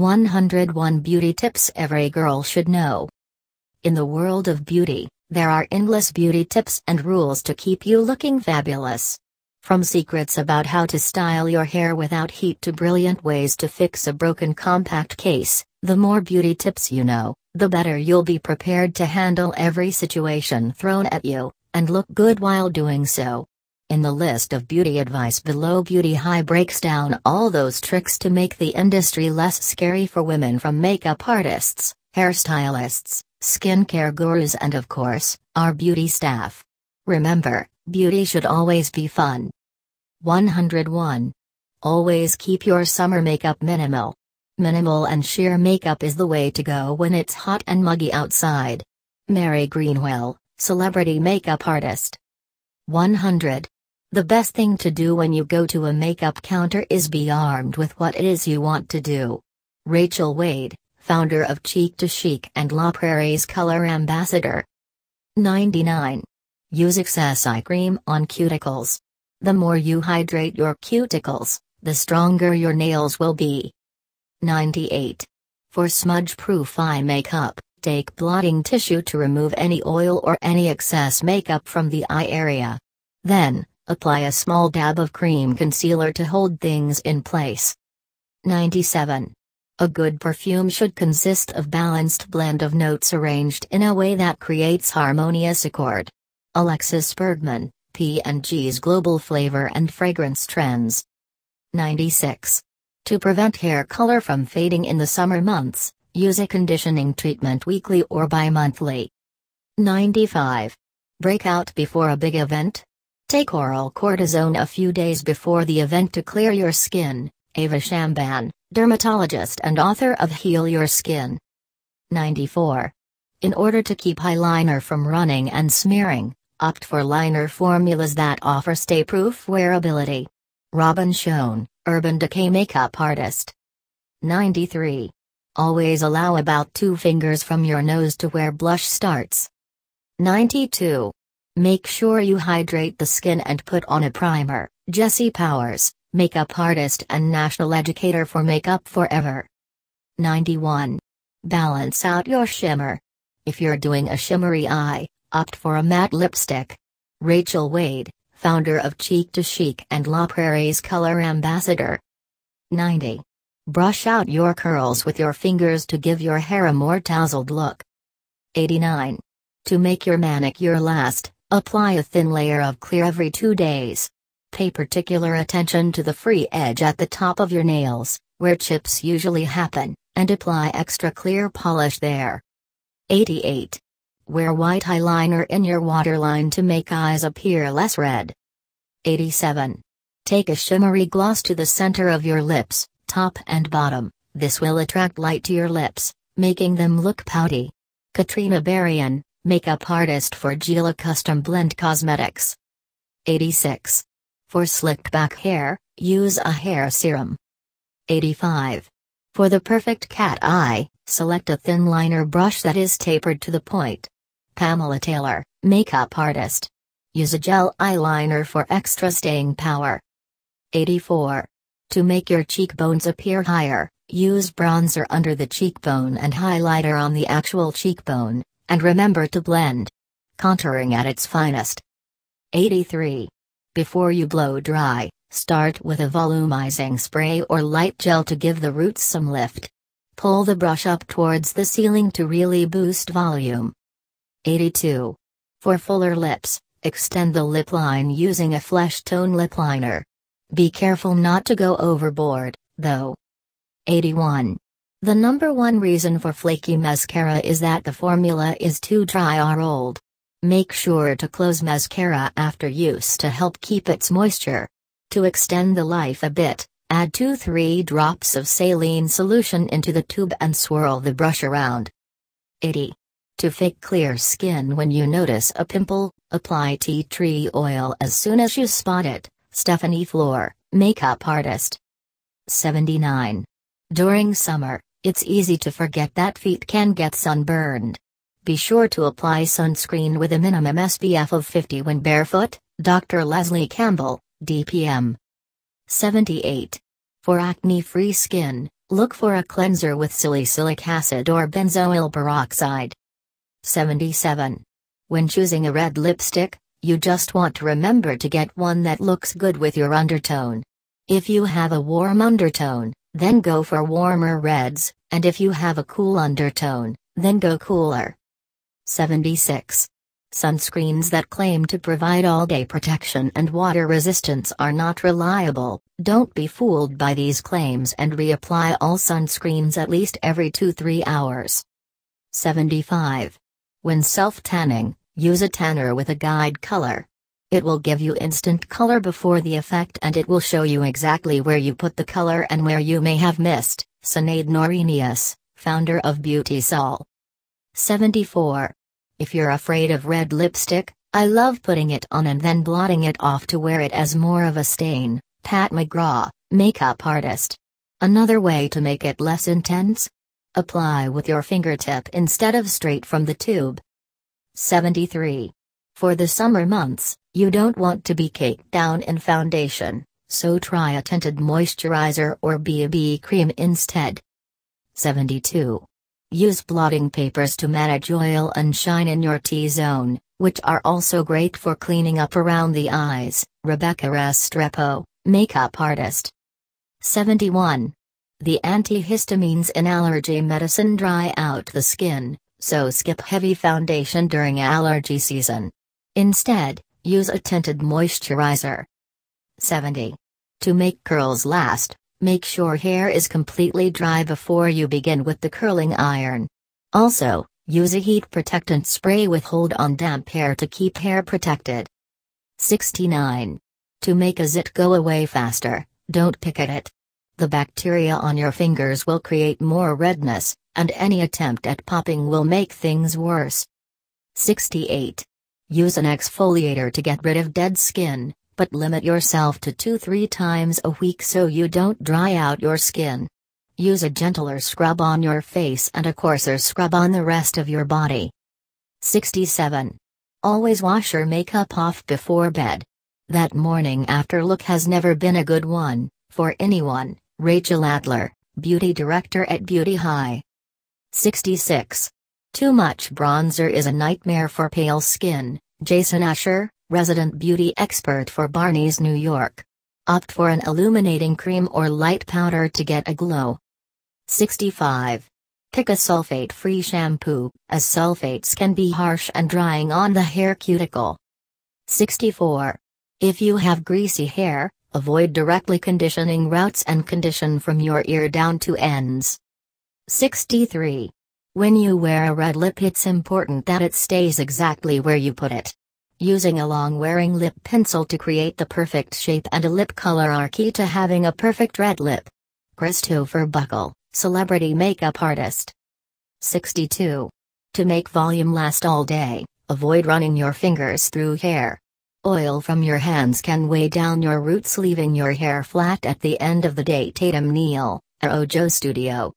101 Beauty Tips Every Girl Should Know. In the world of beauty, there are endless beauty tips and rules to keep you looking fabulous. From secrets about how to style your hair without heat to brilliant ways to fix a broken compact case, the more beauty tips you know, the better you'll be prepared to handle every situation thrown at you, and look good while doing so. In the list of beauty advice below Beauty High breaks down all those tricks to make the industry less scary for women from makeup artists, hairstylists, skincare gurus and of course, our beauty staff. Remember, beauty should always be fun. 101. Always keep your summer makeup minimal. Minimal and sheer makeup is the way to go when it's hot and muggy outside. Mary Greenwell, celebrity makeup artist. 100. The best thing to do when you go to a makeup counter is be armed with what it is you want to do. Rachel Wade, founder of Cheek to Chic and La Prairie's color ambassador. 99. Use excess eye cream on cuticles. The more you hydrate your cuticles, the stronger your nails will be. 98. For smudge proof eye makeup, take blotting tissue to remove any oil or any excess makeup from the eye area. Then, Apply a small dab of cream concealer to hold things in place. 97. A good perfume should consist of balanced blend of notes arranged in a way that creates harmonious accord. Alexis Bergman, P&G's Global Flavor and Fragrance Trends. 96. To prevent hair color from fading in the summer months, use a conditioning treatment weekly or bi-monthly. 95. Breakout before a big event? Take oral cortisone a few days before the event to clear your skin. Ava Shamban, dermatologist and author of Heal Your Skin. 94. In order to keep eyeliner from running and smearing, opt for liner formulas that offer stay-proof wearability. Robin Schoen, Urban Decay makeup artist. 93. Always allow about two fingers from your nose to where blush starts. 92. Make sure you hydrate the skin and put on a primer. Jesse Powers, makeup artist and national educator for Makeup Forever. 91. Balance out your shimmer. If you're doing a shimmery eye, opt for a matte lipstick. Rachel Wade, founder of Cheek to Chic and La Prairie's color ambassador. 90. Brush out your curls with your fingers to give your hair a more tousled look. 89. To make your manicure last, Apply a thin layer of clear every two days. Pay particular attention to the free edge at the top of your nails, where chips usually happen, and apply extra clear polish there. 88. Wear white eyeliner in your waterline to make eyes appear less red. 87. Take a shimmery gloss to the center of your lips, top and bottom, this will attract light to your lips, making them look pouty. Katrina Berrien, Makeup artist for Gila Custom Blend Cosmetics. 86. For slicked back hair, use a hair serum. 85. For the perfect cat eye, select a thin liner brush that is tapered to the point. Pamela Taylor, makeup artist. Use a gel eyeliner for extra staying power. 84. To make your cheekbones appear higher, use bronzer under the cheekbone and highlighter on the actual cheekbone. And remember to blend. Contouring at its finest. 83. Before you blow dry, start with a volumizing spray or light gel to give the roots some lift. Pull the brush up towards the ceiling to really boost volume. 82. For fuller lips, extend the lip line using a flesh tone lip liner. Be careful not to go overboard, though. 81. The number one reason for flaky mascara is that the formula is too dry or old. Make sure to close mascara after use to help keep its moisture. To extend the life a bit, add 2-3 drops of saline solution into the tube and swirl the brush around. 80. To fake clear skin when you notice a pimple, apply tea tree oil as soon as you spot it. Stephanie Floor, makeup artist. 79. During summer, it's easy to forget that feet can get sunburned. Be sure to apply sunscreen with a minimum SPF of 50 when barefoot, Dr. Leslie Campbell, DPM. 78. For acne free skin, Look for a cleanser with salicylic acid or benzoyl peroxide. 77. When choosing a red lipstick, you just want to remember to get one that looks good with your undertone. If you have a warm undertone, then go for warmer reds, and if you have a cool undertone, then go cooler. 76. Sunscreens that claim to provide all day protection and water resistance are not reliable. Don't be fooled by these claims and reapply all sunscreens at least every 2 3 hours. 75. When self tanning, use a tanner with a guide color. It will give you instant color before the effect and it will show you exactly where you put the color and where you may have missed. Sinead Norenius, founder of Beauty Sol. 74. If you're afraid of red lipstick, I love putting it on and then blotting it off to wear it as more of a stain. Pat McGrath, makeup artist. Another way to make it less intense? Apply with your fingertip instead of straight from the tube. 73. For the summer months, you don't want to be caked down in foundation, so try a tinted moisturizer or BB cream instead. 72. Use blotting papers to manage oil and shine in your T-zone, which are also great for cleaning up around the eyes. Rebecca Restrepo, makeup artist. 71. The antihistamines in allergy medicine dry out the skin, so skip heavy foundation during allergy season. Instead, use a tinted moisturizer. 70. To make curls last, Make sure hair is completely dry before you begin with the curling iron. Also, use a heat protectant spray with hold on damp hair to keep hair protected. 69. To make a zit go away faster, don't pick at it. The bacteria on your fingers will create more redness, and any attempt at popping will make things worse. 68. Use an exfoliator to get rid of dead skin, but limit yourself to 2-3 times a week so you don't dry out your skin. Use a gentler scrub on your face and a coarser scrub on the rest of your body. 67. Always wash your makeup off before bed. That morning after look has never been a good one, for anyone, Rachel Adler, beauty director at Beauty High. 66. Too much bronzer is a nightmare for pale skin, Jason Usher, resident beauty expert for Barney's New York. Opt for an illuminating cream or light powder to get a glow. 65. Pick a sulfate-free shampoo, as sulfates can be harsh and drying on the hair cuticle. 64. If you have greasy hair, avoid directly conditioning routes and condition from your ear down to ends. 63. When you wear a red lip it's important that it stays exactly where you put it. Using a long wearing lip pencil to create the perfect shape and a lip color are key to having a perfect red lip. Christopher Buckle, celebrity makeup artist. 62. To make volume last all day, avoid running your fingers through hair. Oil from your hands can weigh down your roots leaving your hair flat at the end of the day Tatum Neal, Ojo Studio.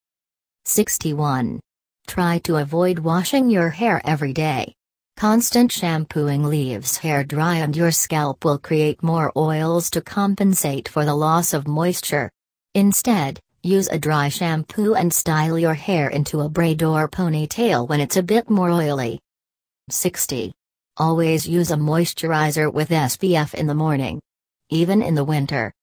61. Try to avoid washing your hair every day. Constant shampooing leaves hair dry and your scalp will create more oils to compensate for the loss of moisture. Instead, use a dry shampoo and style your hair into a braid or ponytail when it's a bit more oily. 60. Always use a moisturizer with SPF in the morning. Even in the winter.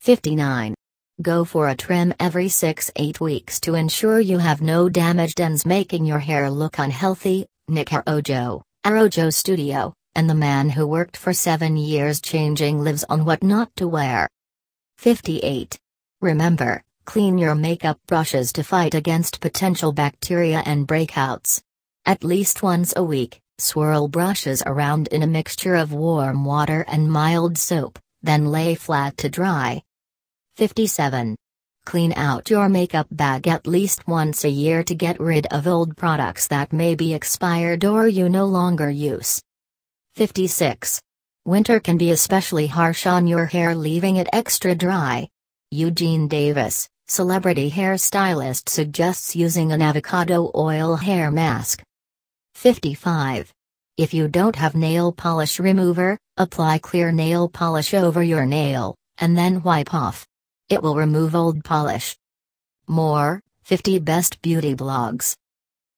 59. Go for a trim every 6-8 weeks to ensure you have no damaged ends making your hair look unhealthy, Nick Arrojo, Arrojo Studio, and the man who worked for seven years changing lives on what not to wear. 58. Remember, clean your makeup brushes to fight against potential bacteria and breakouts. At least once a week, swirl brushes around in a mixture of warm water and mild soap, then lay flat to dry. 57. Clean out your makeup bag at least once a year to get rid of old products that may be expired or you no longer use. 56. Winter can be especially harsh on your hair, leaving it extra dry. Eugene Davis, celebrity hairstylist, suggests using an avocado oil hair mask. 55. If you don't have nail polish remover, apply clear nail polish over your nail, and then wipe off. It will remove old polish. More 50 Best Beauty Blogs.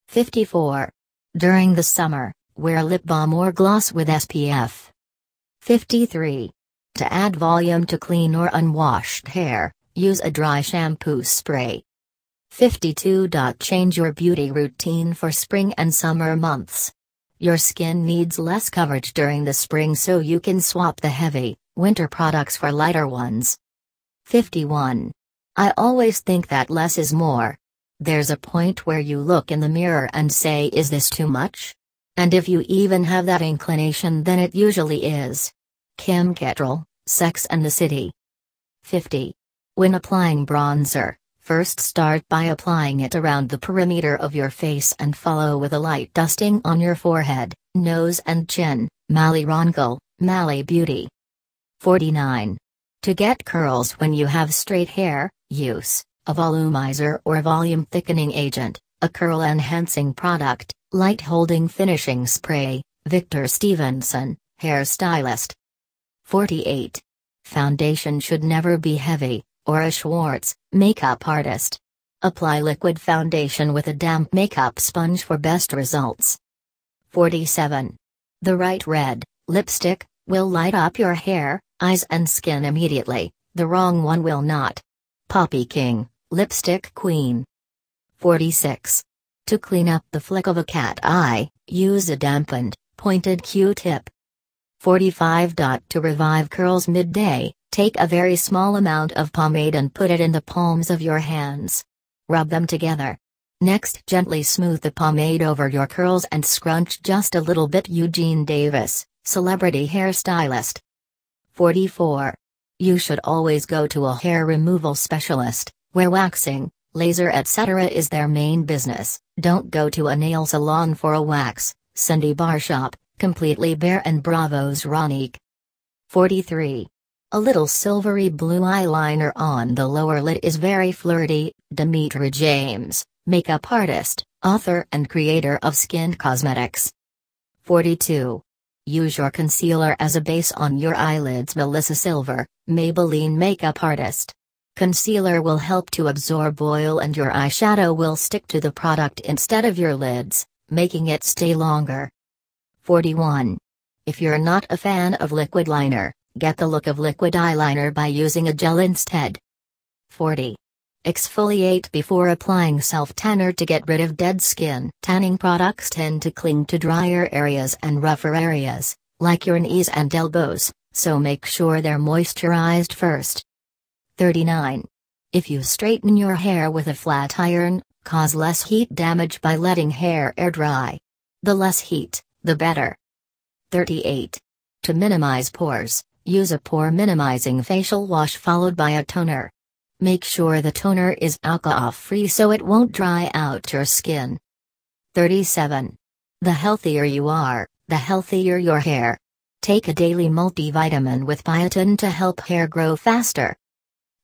54. During the summer, wear lip balm or gloss with SPF. 53. To add volume to clean or unwashed hair, use a dry shampoo spray. 52. Change your beauty routine for spring and summer months. Your skin needs less coverage during the spring so you can swap the heavy, winter products for lighter ones. 51. I always think that less is more. There's a point where you look in the mirror and say, Is this too much? And if you even have that inclination, then it usually is. Kim Cattrall, Sex and the City. 50. When applying bronzer, First start by applying it around the perimeter of your face and follow with a light dusting on your forehead, nose and chin, Mally Roncal, Mally Beauty. 49. To get curls when you have straight hair, use a volumizer or volume thickening agent, a curl enhancing product, light holding finishing spray, Victor Stevenson, hairstylist. 48. Foundation should never be heavy, or a Schwartz, makeup artist. Apply liquid foundation with a damp makeup sponge for best results. 47. The right red lipstick will light up your hair, eyes, and skin immediately, the wrong one will not. Poppy King, Lipstick Queen. 46. To clean up the flick of a cat eye, use a dampened, pointed Q tip. 45. To revive curls midday, Take a very small amount of pomade and put it in the palms of your hands. Rub them together. Next, gently smooth the pomade over your curls and scrunch just a little bit. Eugene Davis, celebrity hairstylist. 44. You should always go to a hair removal specialist, where waxing, laser, etc. is their main business. Don't go to a nail salon for a wax. Cindy Barshop, completely bare and Bravo's Ronique. 43. A little silvery blue eyeliner on the lower lid is very flirty. Demetra James, makeup artist, author and creator of Skin Cosmetics. 42. Use your concealer as a base on your eyelids. Melissa Silver, Maybelline makeup artist. Concealer will help to absorb oil and your eyeshadow will stick to the product instead of your lids, making it stay longer. 41. If you're not a fan of liquid liner, Get the look of liquid eyeliner by using a gel instead. 40. Exfoliate before applying self-tanner to get rid of dead skin. Tanning products tend to cling to drier areas and rougher areas, like your knees and elbows, so make sure they're moisturized first. 39. If you straighten your hair with a flat iron, cause less heat damage by letting hair air dry. The less heat, the better. 38. To minimize pores, Use a pore minimizing facial wash followed by a toner. Make sure the toner is alcohol free so it won't dry out your skin. 37. The healthier you are, the healthier your hair. Take a daily multivitamin with biotin to help hair grow faster.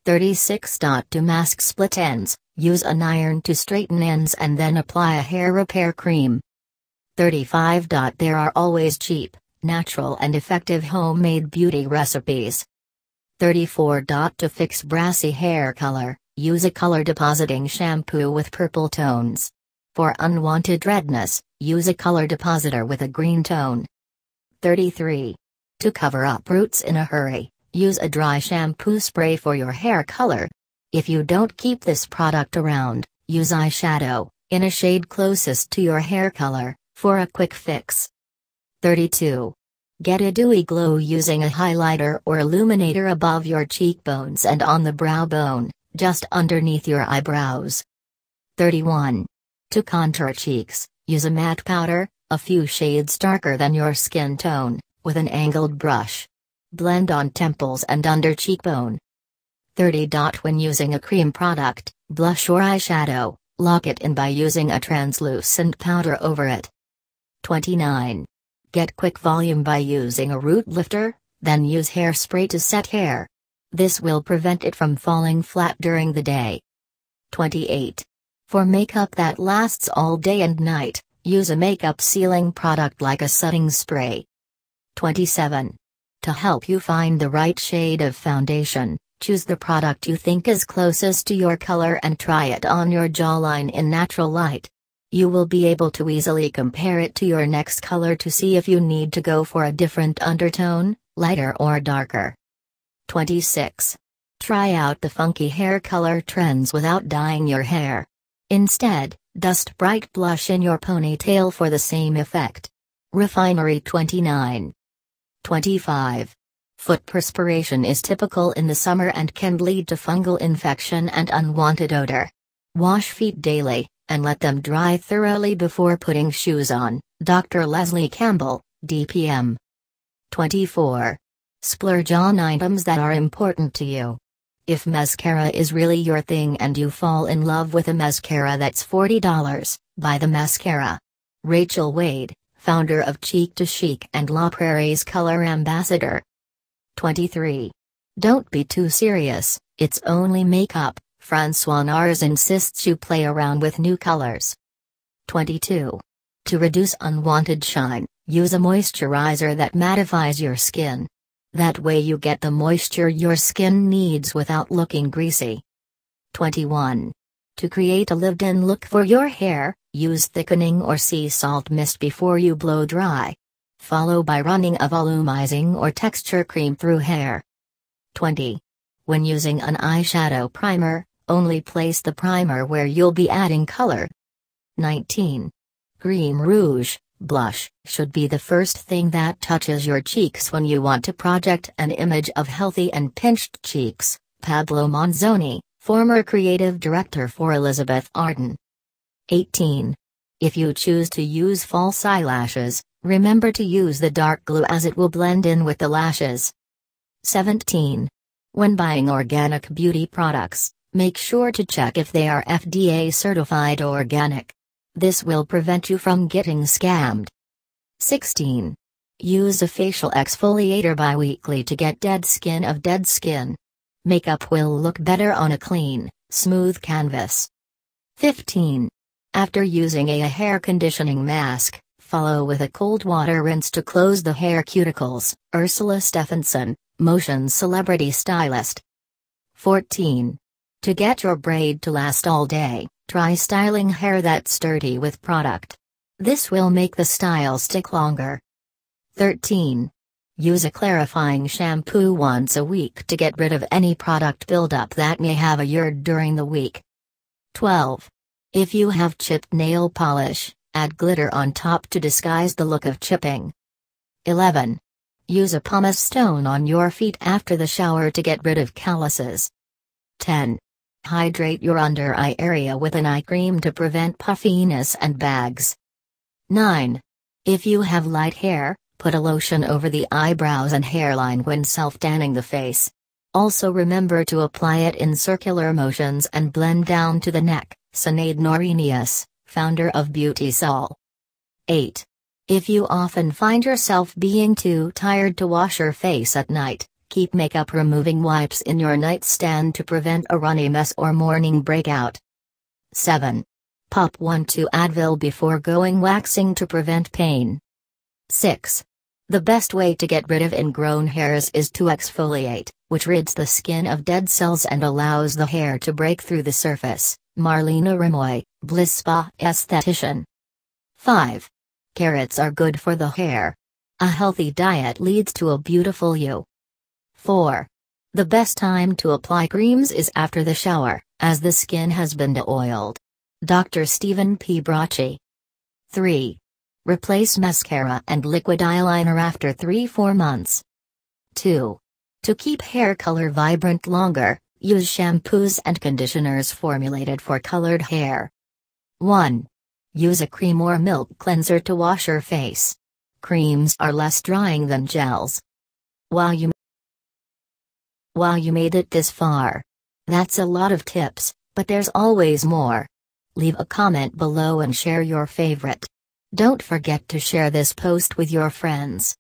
36. To mask split ends, use an iron to straighten ends and then apply a hair repair cream. 35. There are always cheap, natural and effective homemade beauty recipes. 34. To fix brassy hair color, use a color depositing shampoo with purple tones. For unwanted redness, use a color depositor with a green tone. 33. To cover up roots in a hurry, use a dry shampoo spray for your hair color. If you don't keep this product around, use eyeshadow, in a shade closest to your hair color, for a quick fix. 32. Get a dewy glow using a highlighter or illuminator above your cheekbones and on the brow bone, just underneath your eyebrows. 31. To contour cheeks, use a matte powder, a few shades darker than your skin tone, with an angled brush. Blend on temples and under cheekbone. 30. When using a cream product, blush or eyeshadow, lock it in by using a translucent powder over it. 29. Get quick volume by using a root lifter, then use hairspray to set hair. This will prevent it from falling flat during the day. 28. For makeup that lasts all day and night, use a makeup sealing product like a setting spray. 27. To help you find the right shade of foundation, Choose the product you think is closest to your color and try it on your jawline in natural light. You will be able to easily compare it to your next color to see if you need to go for a different undertone, lighter or darker. 26. Try out the funky hair color trends without dyeing your hair. Instead, dust bright blush in your ponytail for the same effect. Refinery 29. 25. Foot perspiration is typical in the summer and can lead to fungal infection and unwanted odor. Wash feet daily, and let them dry thoroughly before putting shoes on. Dr. Leslie Campbell, DPM. 24. Splurge on items that are important to you. If mascara is really your thing and you fall in love with a mascara that's $40, buy the mascara. Rachel Wade, founder of Cheek to Chic and La Prairie's color ambassador. 23. Don't be too serious, it's only makeup. Francois Nars insists you play around with new colors. 22. To reduce unwanted shine, use a moisturizer that mattifies your skin. That way you get the moisture your skin needs without looking greasy. 21. To create a lived-in look for your hair, use thickening or sea salt mist before you blow dry. Follow by running a volumizing or texture cream through hair. 20. When using an eyeshadow primer, only place the primer where you'll be adding color. 19. Green rouge, blush, should be the first thing that touches your cheeks when you want to project an image of healthy and pinched cheeks. Pablo Manzoni, former creative director for Elizabeth Arden. 18. If you choose to use false eyelashes, remember to use the dark glue as it will blend in with the lashes. 17. When buying organic beauty products, Make sure to check if they are FDA certified organic. This will prevent you from getting scammed. 16. Use a facial exfoliator biweekly to get dead skin of dead skin. Makeup will look better on a clean, smooth canvas. 15. After using a hair conditioning mask, follow with a cold water rinse to close the hair cuticles. Ursula Stephenson, Motion Celebrity Stylist. 14. To get your braid to last all day, try styling hair that's sturdy with product. This will make the style stick longer. 13. Use a clarifying shampoo once a week to get rid of any product buildup that may have a yard during the week. 12. If you have chipped nail polish, add glitter on top to disguise the look of chipping. 11. Use a pumice stone on your feet after the shower to get rid of calluses. 10. Hydrate your under eye area with an eye cream to prevent puffiness and bags. 9. If you have light hair, put a lotion over the eyebrows and hairline when self tanning the face. Also remember to apply it in circular motions and blend down to the neck. Sinead Norenius, founder of Beauty Sol. 8. If you often find yourself being too tired to wash your face at night, Keep makeup removing wipes in your nightstand to prevent a runny mess or morning breakout. 7. Pop 1 2 Advil before going waxing to prevent pain. 6. The best way to get rid of ingrown hairs is to exfoliate, which rids the skin of dead cells and allows the hair to break through the surface. Marlena Rimoy, Bliss Spa Esthetician. 5. Carrots are good for the hair. A healthy diet leads to a beautiful you. 4. The best time to apply creams is after the shower, as the skin has been de-oiled. Dr. Stephen P. Bracci. 3. Replace mascara and liquid eyeliner after 3-4 months. 2. To keep hair color vibrant longer, use shampoos and conditioners formulated for colored hair. 1. Use a cream or milk cleanser to wash your face. Creams are less drying than gels. While you Wow you made it this far. That's a lot of tips, but there's always more. Leave a comment below and share your favorite. Don't forget to share this post with your friends.